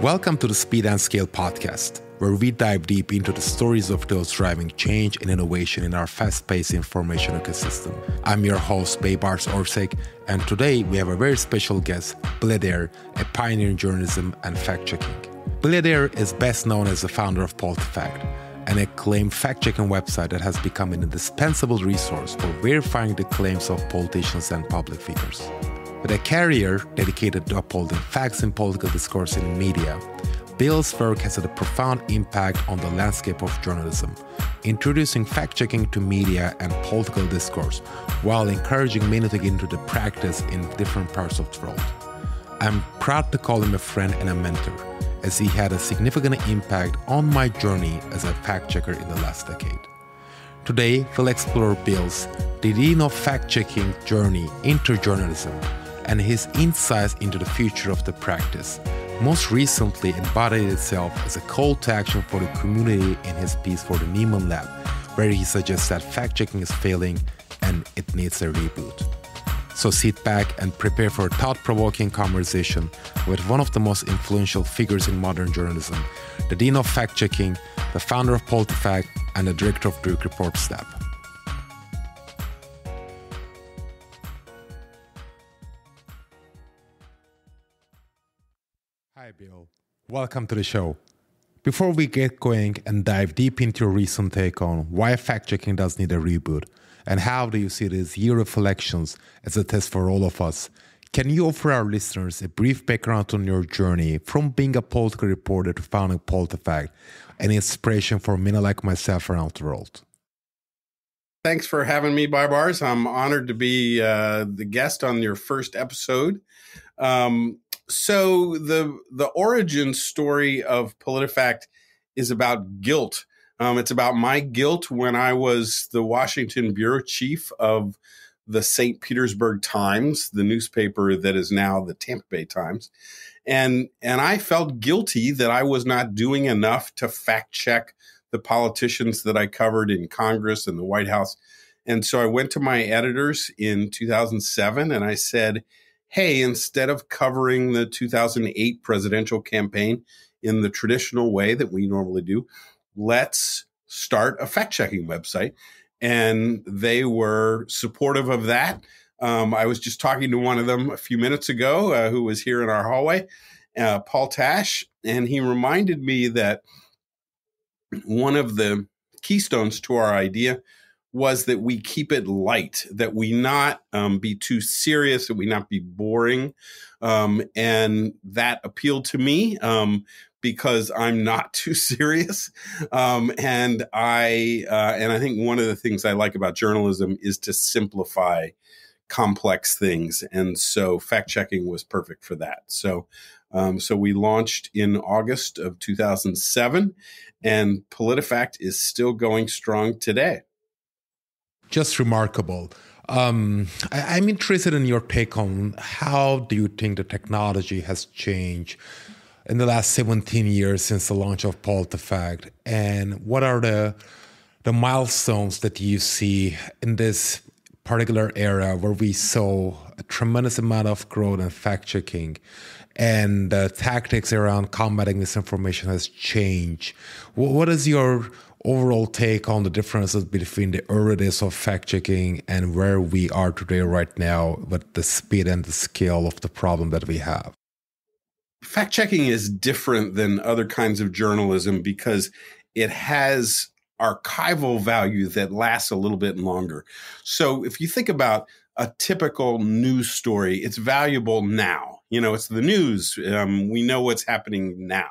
Welcome to the Speed and Scale podcast, where we dive deep into the stories of those driving change and innovation in our fast paced information ecosystem. I'm your host, Baybars Orsek, and today we have a very special guest, Bill Adair, a pioneer in journalism and fact checking. Bill Adair is best known as the founder of PolitiFact, an acclaimed fact checking website that has become an indispensable resource for verifying the claims of politicians and public figures. With a career dedicated to upholding facts in political discourse in the media, Bill's work has had a profound impact on the landscape of journalism, introducing fact checking to media and political discourse while encouraging many to get into the practice in different parts of the world. I'm proud to call him a friend and a mentor, as he had a significant impact on my journey as a fact checker in the last decade. Today, we'll explore Bill's Didino fact checking journey into journalism and his insights into the future of the practice, most recently embodied itself as a call to action for the community in his piece for the Nieman Lab, where he suggests that fact checking is failing and it needs a reboot. So sit back and prepare for a thought provoking conversation with one of the most influential figures in modern journalism, the Dean of Fact Checking, the founder of PolitiFact, and the director of Duke Reporters' Lab. Hi, Bill. Welcome to the show. Before we get going and dive deep into your recent take on why fact checking does need a reboot and how do you see this year of elections as a test for all of us, can you offer our listeners a brief background on your journey from being a political reporter to founding PolitiFact and inspiration for many like myself around the world? Thanks for having me, Baybars. I'm honored to be uh, the guest on your first episode. Um, so the the origin story of PolitiFact is about guilt. Um, it's about my guilt when I was the Washington bureau chief of the St. Petersburg Times, the newspaper that is now the Tampa Bay Times, and and I felt guilty that I was not doing enough to fact check the politicians that I covered in Congress and the White House. And so I went to my editors in 2007 and I said, hey, instead of covering the 2008 presidential campaign in the traditional way that we normally do, let's start a fact checking website. And they were supportive of that. Um, I was just talking to one of them a few minutes ago uh, who was here in our hallway, uh, Paul Tash, and he reminded me that one of the keystones to our idea was that we keep it light, that we not um, be too serious, that we not be boring. Um, and that appealed to me um, because I'm not too serious. Um, and I uh, and I think one of the things I like about journalism is to simplify complex things. And so fact checking was perfect for that. So um, so we launched in August of 2007, and PolitiFact is still going strong today just remarkable. Um, I, am interested in your take on how do you think the technology has changed in the last 17 years since the launch of PolitiFact, and what are the the milestones that you see in this particular era where we saw a tremendous amount of growth and fact checking and the tactics around combating misinformation has changed. What is your overall take on the differences between the early days of fact checking and where we are today, right now, with the speed and the scale of the problem that we have? Fact checking is different than other kinds of journalism because it has archival value that lasts a little bit longer. So if you think about a typical news story, it's valuable now. You know, it's the news. Um, we know what's happening now.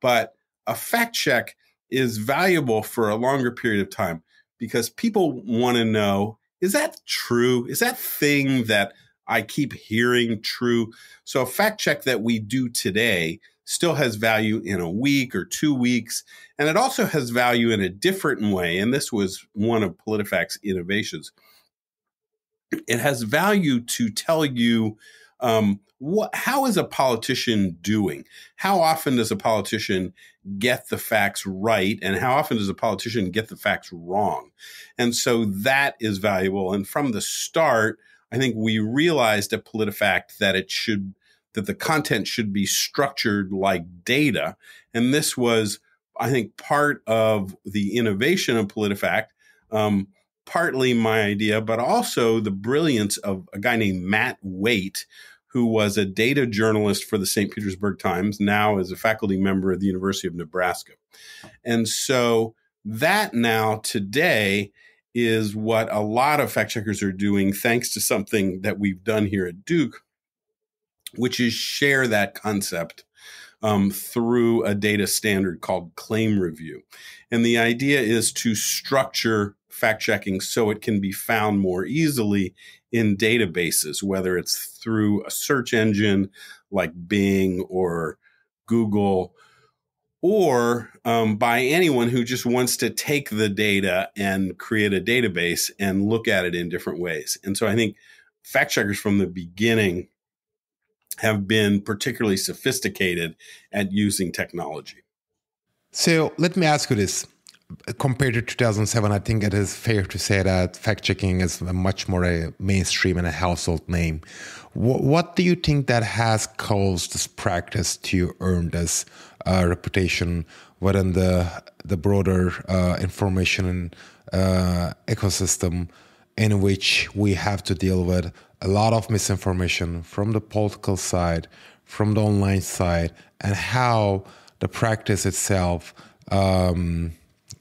But a fact check is valuable for a longer period of time because people want to know is that true? Is that thing that I keep hearing true? So a fact check that we do today still has value in a week or two weeks. And it also has value in a different way. And this was one of PolitiFact's innovations. It has value to tell you um, what, how is a politician doing? How often does a politician get the facts right? And how often does a politician get the facts wrong? And so that is valuable. And from the start, I think we realized at PolitiFact that it should that the content should be structured like data. And this was, I think, part of the innovation of PolitiFact. Um, partly my idea, but also the brilliance of a guy named Matt Waite, who was a data journalist for the St. Petersburg Times, now is a faculty member at the University of Nebraska. And so that now today is what a lot of fact checkers are doing, thanks to something that we've done here at Duke, which is share that concept um, through a data standard called ClaimReview. And the idea is to structure fact checking so it can be found more easily in databases, whether it's through a search engine like Bing or Google or um, by anyone who just wants to take the data and create a database and look at it in different ways. And so I think fact checkers from the beginning have been particularly sophisticated at using technology. So let me ask you this. Compared to 2007, I think it is fair to say that fact checking is much more a mainstream and a household name. What, what do you think that has caused this practice to earn this uh, reputation within the the broader uh, information uh, ecosystem in which we have to deal with a lot of misinformation from the political side, from the online side, and how the practice itself um,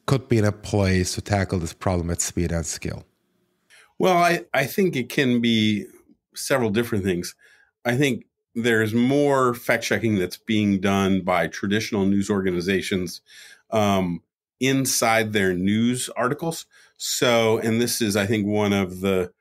could be in a place to tackle this problem at speed and scale? Well, I, I think it can be several different things. I think there's more fact checking that's being done by traditional news organizations um, inside their news articles. So, and this is, I think, one of the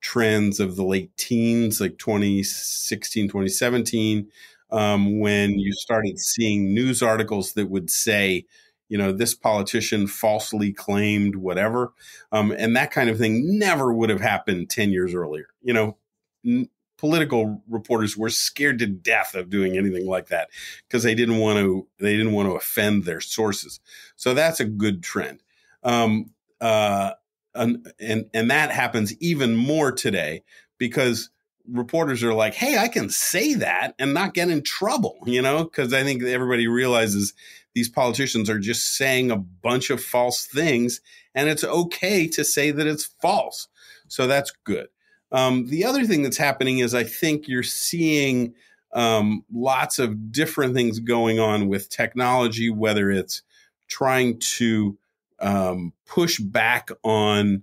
trends of the late teens, like 2016, 2017, um, when you started seeing news articles that would say, you know, this politician falsely claimed whatever. Um, and that kind of thing never would have happened 10 years earlier. You know, n- political reporters were scared to death of doing anything like that because they didn't want to they didn't want to offend their sources. So that's a good trend. Um, uh, and, and and that happens even more today because reporters are like, "Hey, I can say that and not get in trouble," you know, because I think everybody realizes these politicians are just saying a bunch of false things, and it's okay to say that it's false. So that's good. Um, the other thing that's happening is I think you're seeing um, lots of different things going on with technology, whether it's trying to um, push back on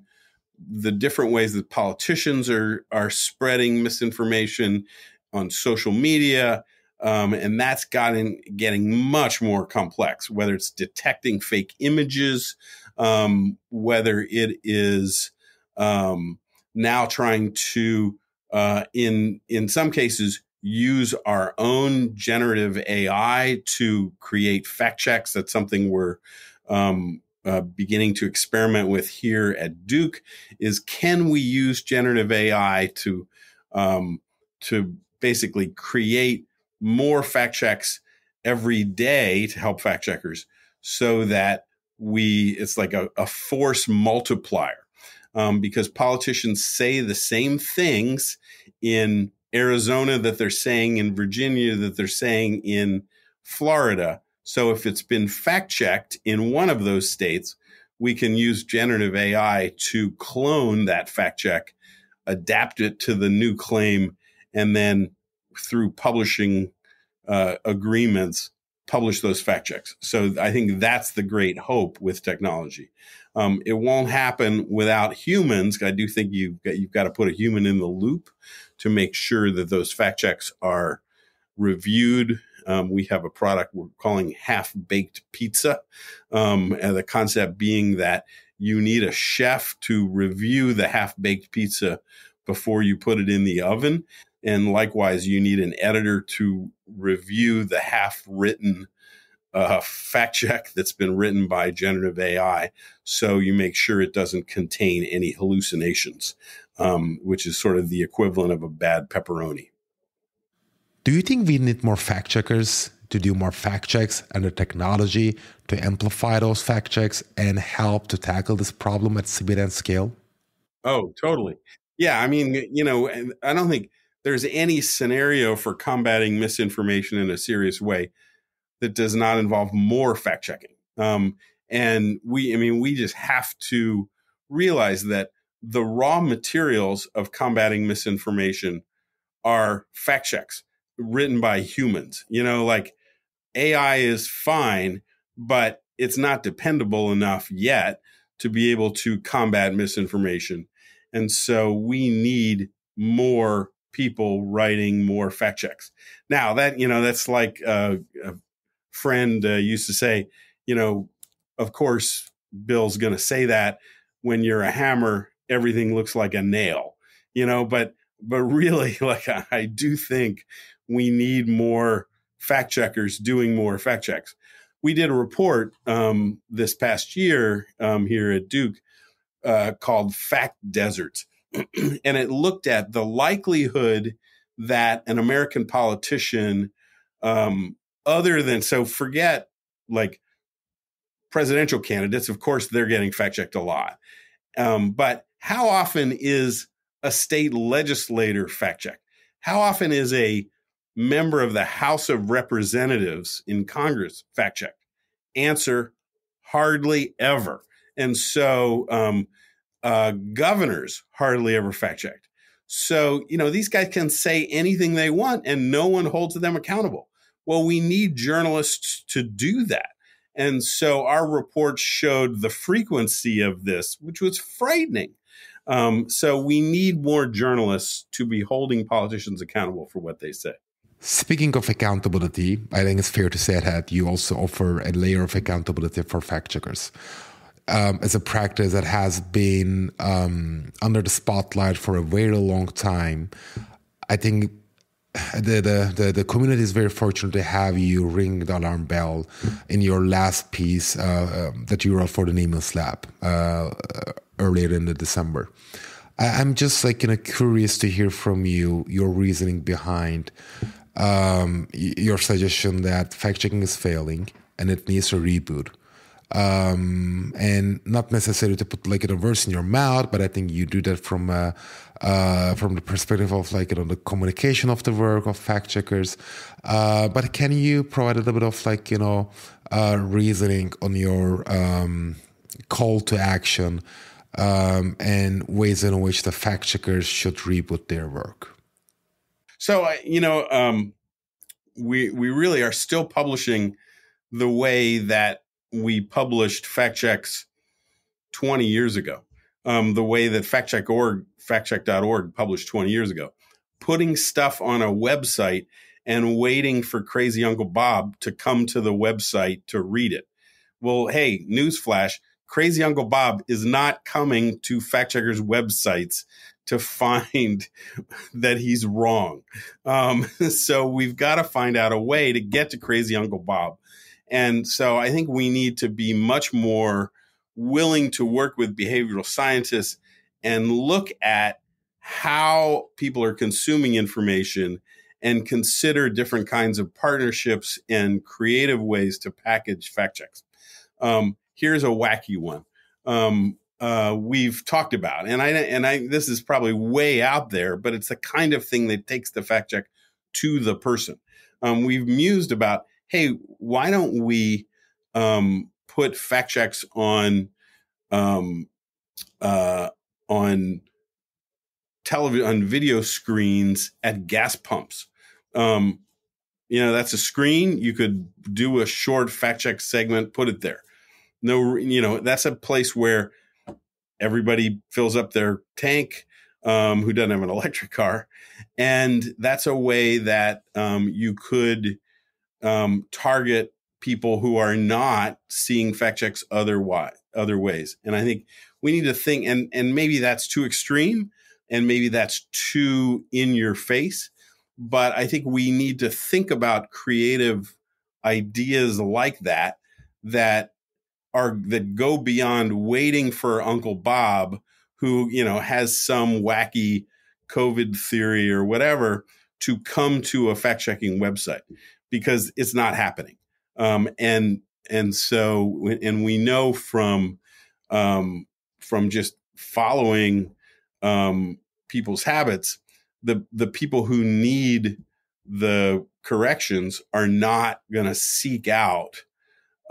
the different ways that politicians are are spreading misinformation on social media, um, and that's gotten getting much more complex. Whether it's detecting fake images, um, whether it is um, now trying to uh, in in some cases use our own generative AI to create fact checks. That's something we're um, uh, beginning to experiment with here at Duke. Is can we use generative AI to um, to basically create more fact checks every day to help fact checkers, so that we it's like a, a force multiplier um, because politicians say the same things in Arizona that they're saying in Virginia that they're saying in Florida. So if it's been fact checked in one of those states, we can use generative AI to clone that fact check, adapt it to the new claim, and then through publishing uh, agreements, publish those fact checks. So I think that's the great hope with technology. Um, it won't happen without humans. I do think you've got, you've got to put a human in the loop to make sure that those fact checks are reviewed. Um, we have a product we're calling half baked pizza. Um, and the concept being that you need a chef to review the half baked pizza before you put it in the oven. And likewise, you need an editor to review the half written uh, fact check that's been written by generative AI, so you make sure it doesn't contain any hallucinations, um, which is sort of the equivalent of a bad pepperoni. Do you think we need more fact checkers to do more fact checks and the technology to amplify those fact checks and help to tackle this problem at and scale? Oh, totally. Yeah, I mean, you know, I don't think there's any scenario for combating misinformation in a serious way that does not involve more fact checking. Um, and we, I mean, we just have to realize that the raw materials of combating misinformation are fact checks written by humans. You know, like AI is fine, but it's not dependable enough yet to be able to combat misinformation. And so we need more people writing more fact checks. Now that, you know, that's like uh, a friend uh, used to say, you know, of course, Bill's going to say that when you're a hammer, everything looks like a nail, you know, but, but really, like, I, I do think we need more fact checkers doing more fact checks. We did a report um, this past year um, here at Duke uh, called Fact Deserts. and it looked at the likelihood that an American politician, um, other than, so forget like presidential candidates, of course, they're getting fact checked a lot. Um, but how often is a state legislator fact checked? How often is a member of the House of Representatives in Congress Fact check. Answer hardly ever. And so, um, uh, governors hardly ever fact checked. So, you know, these guys can say anything they want and no one holds them accountable. Well, we need journalists to do that. And so our report showed the frequency of this, which was frightening. Um, so we need more journalists to be holding politicians accountable for what they say. Speaking of accountability, I think it's fair to say that you also offer a layer of accountability for fact checkers. Um, as a practice that has been um, under the spotlight for a very long time, I think the, the, the, the, community is very fortunate to have you ring the alarm bell in your last piece uh, um, that you wrote for the Nieman Lab uh, earlier in the December. I, am just like you know curious to hear from you your reasoning behind um, your suggestion that fact checking is failing and it needs a reboot um, and not necessarily to put like a verse in your mouth, but I think you do that from uh, uh, from the perspective of like you know the communication of the work of fact checkers. Uh, but can you provide a little bit of like you know uh, reasoning on your um, call to action um, and ways in which the fact checkers should reboot their work? So you know, um, we we really are still publishing the way that we published fact checks 20 years ago. Um, the way that factcheck.org, factcheck.org published 20 years ago, putting stuff on a website and waiting for crazy Uncle Bob to come to the website to read it. Well, hey, newsflash, crazy Uncle Bob is not coming to fact checkers' websites to find that he's wrong. Um, so we've got to find out a way to get to crazy Uncle Bob and so I think we need to be much more willing to work with behavioral scientists and look at how people are consuming information and consider different kinds of partnerships and creative ways to package fact checks. Um, here's a wacky one. Um, uh, we've talked about, and I and I this is probably way out there, but it's the kind of thing that takes the fact check to the person. Um, we've mused about hey, why don't we um, put fact checks on um, uh, on television on video screens at gas pumps? Um, you know, that's a screen. You could do a short fact check segment, put it there. No, you know, that's a place where everybody fills up their tank um, who doesn't have an electric car. And that's a way that um, you could um, target people who are not seeing fact checks other other ways. And I think we need to think, and and maybe that's too extreme, and maybe that's too in your face. But I think we need to think about creative ideas like that that are that go beyond waiting for Uncle Bob, who you know has some wacky COVID theory or whatever, to come to a fact checking website because it's not happening. Um, and and so and we know from um, from just following um, people's habits the the people who need the corrections are not going to seek out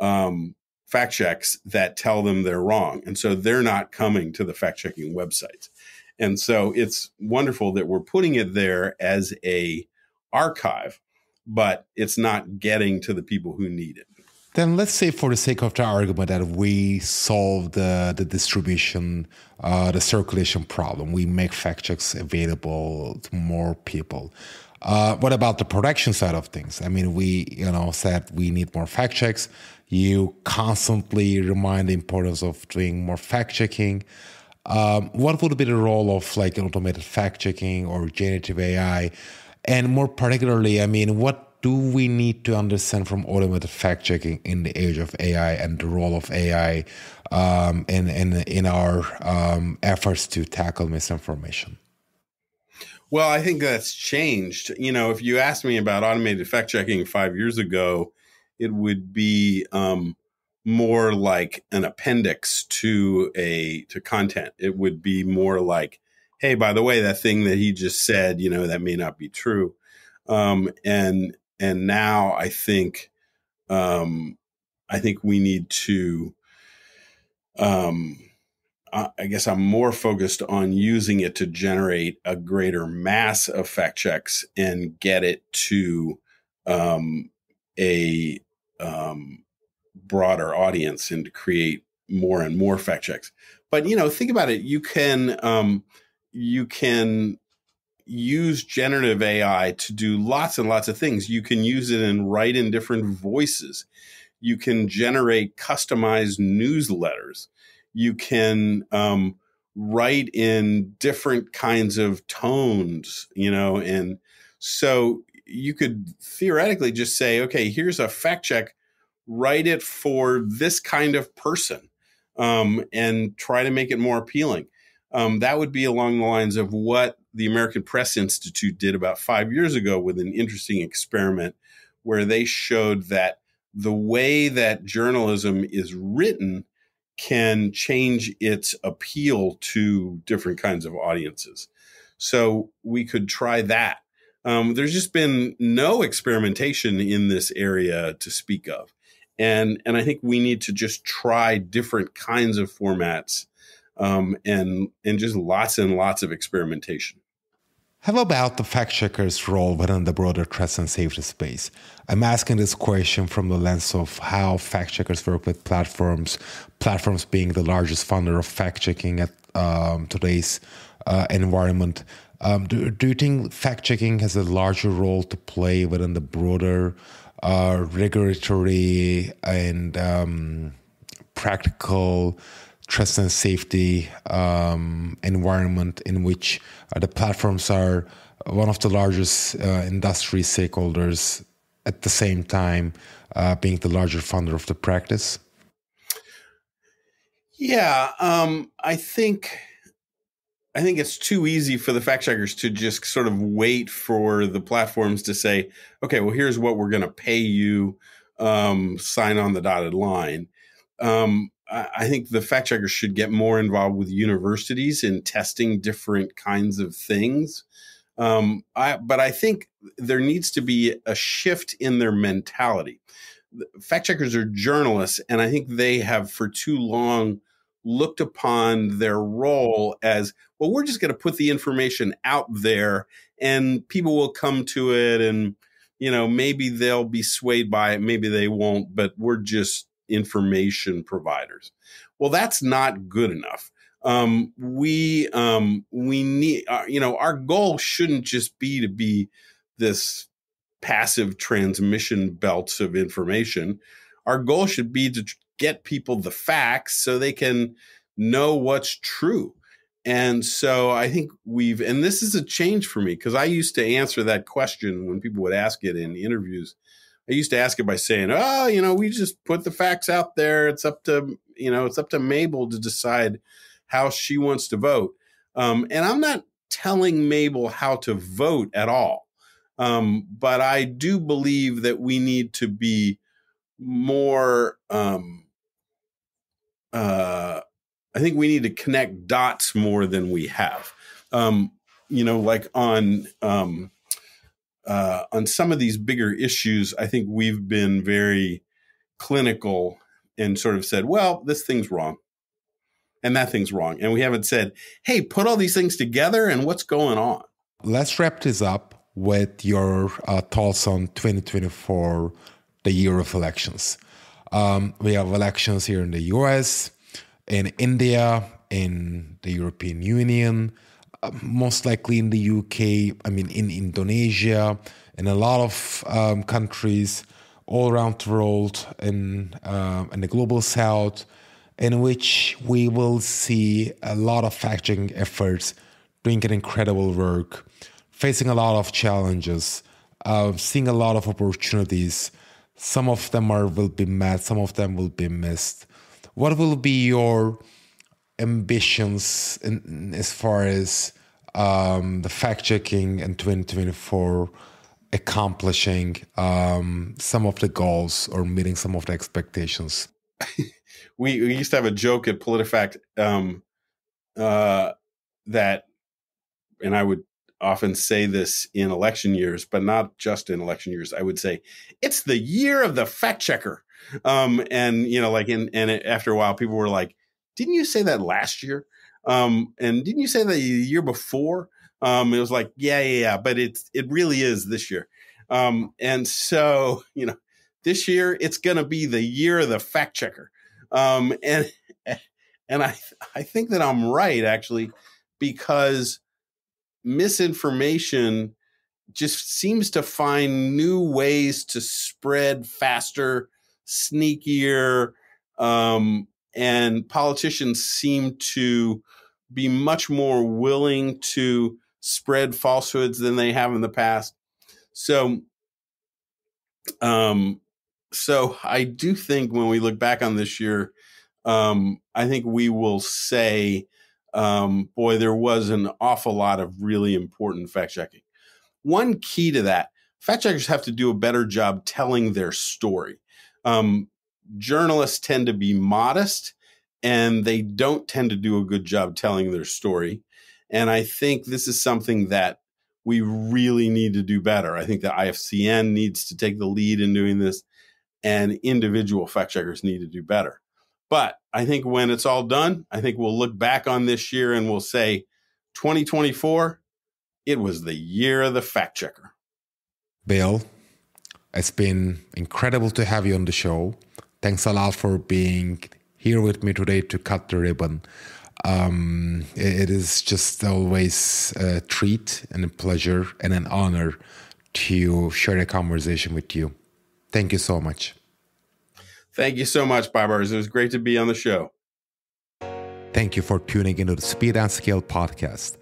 um, fact checks that tell them they're wrong, and so they're not coming to the fact checking websites. And so it's wonderful that we're putting it there as a archive, but it's not getting to the people who need it. Then let's say, for the sake of the argument, that we solve the the distribution, uh, the circulation problem. We make fact checks available to more people. Uh, what about the production side of things? I mean, we you know said we need more fact checks. You constantly remind the importance of doing more fact checking. Um, what would be the role of like automated fact checking or generative AI? And more particularly, I mean, what do we need to understand from automated fact checking in the age of AI and the role of AI um, in, in, in our um, efforts to tackle misinformation? Well, I think that's changed. You know, if you asked me about automated fact checking five years ago, it would be um, more like an appendix to a to content. It would be more like, hey, by the way, that thing that he just said, you know, that may not be true. Um, and and now I think um, I think we need to. Um, I guess I'm more focused on using it to generate a greater mass of fact checks and get it to um, a um, broader audience and to create more and more fact checks. But you know, think about it. You can um, you can use generative AI to do lots and lots of things. You can use it and write in different voices. You can generate customized newsletters. You can um, write in different kinds of tones, you know, and so you could theoretically just say, okay, here's a fact check, write it for this kind of person, um, and try to make it more appealing. Um, that would be along the lines of what the American Press Institute did about five years ago with an interesting experiment where they showed that the way that journalism is written can change its appeal to different kinds of audiences. So we could try that. Um, there's just been no experimentation in this area to speak of. And, and I think we need to just try different kinds of formats um, and, and just lots and lots of experimentation. How about the fact checker's role within the broader trust and safety space? I'm asking this question from the lens of how fact checkers work with platforms, platforms being the largest funder of fact checking at um, today's uh, environment. Um, do, do, you think fact checking has a larger role to play within the broader uh, regulatory and um, practical trust and safety um, environment in which uh, the platforms are one of the largest uh, industry stakeholders at the same time uh, being the larger funder of the practice? Yeah, um, I think I think it's too easy for the fact checkers to just sort of wait for the platforms to say, okay, well, here's what we're going to pay you, um, sign on the dotted line. Um, I think the fact checkers should get more involved with universities in testing different kinds of things. Um, I, but I think there needs to be a shift in their mentality. Fact checkers are journalists, and I think they have for too long looked upon their role as well, we're just going to put the information out there and people will come to it and you know maybe they'll be swayed by it maybe they won't but we're just information providers. Well, that's not good enough. Um, we um, we need uh, you know our goal shouldn't just be to be this passive transmission belts of information. Our goal should be to get people the facts so they can know what's true. And so I think we've, and this is a change for me because I used to answer that question when people would ask it in interviews. I used to ask it by saying, "Oh, you know, we just put the facts out there. It's up to you know, it's up to Mabel to decide how she wants to vote." Um, and I'm not telling Mabel how to vote at all, um, but I do believe that we need to be more. Um, uh, I think we need to connect dots more than we have. Um, you know, like on um, uh, on some of these bigger issues, I think we've been very clinical and sort of said, well, this thing's wrong and that thing's wrong. And we haven't said, hey, put all these things together and what's going on. Let's wrap this up with your uh, thoughts on 2024, the year of elections. Um, we have elections here in the US, in India, in the European Union, most likely in the UK, I mean, in Indonesia, in a lot of um, countries all around the world, in, uh, in the global south, in which we will see a lot of fact checking efforts doing an incredible work, facing a lot of challenges, uh, seeing a lot of opportunities. Some of them are will be met, some of them will be missed. What will be your ambitions in, as far as um, the fact checking in 2024 accomplishing um, some of the goals or meeting some of the expectations? we, we used to have a joke at PolitiFact um, uh, that, and I would often say this in election years, but not just in election years. I would say it's the year of the fact checker. Um, and you know, like in and after a while, people were like, "Didn't you say that last year?" Um, and didn't you say that the year before? Um, it was like, yeah, yeah, yeah, but it's it really is this year. Um, and so, you know, this year it's going to be the year of the fact checker. Um, and and I I think that I'm right actually because misinformation just seems to find new ways to spread faster, sneakier, um, and politicians seem to be much more willing to spread falsehoods than they have in the past. So, um, so I do think when we look back on this year, um, I think we will say, um, boy, there was an awful lot of really important fact checking. One key to that, fact checkers have to do a better job telling their story. Um, journalists tend to be modest and they don't tend to do a good job telling their story. And I think this is something that we really need to do better. I think the IFCN needs to take the lead in doing this and individual fact checkers need to do better. But I think when it's all done, I think we'll look back on this year and we'll say 2024, it was the year of the fact checker. Bill, it's been incredible to have you on the show. Thanks a lot for being here with me today to cut the ribbon. Um, it is just always a treat and a pleasure and an honor to share a conversation with you. Thank you so much. Thank you so much, Baybars. It was great to be on the show. Thank you for tuning into the Speed and Scale podcast.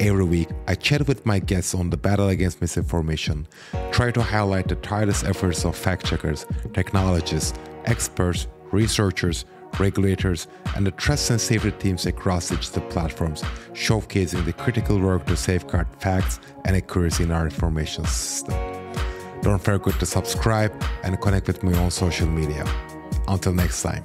Every week, I chat with my guests on the battle against misinformation, try to highlight the tireless efforts of fact checkers, technologists, experts, researchers, regulators, and the trust and safety teams across digital platforms, showcasing the critical work to safeguard facts and accuracy in our information system. Don't forget to subscribe and connect with me on social media. Until next time.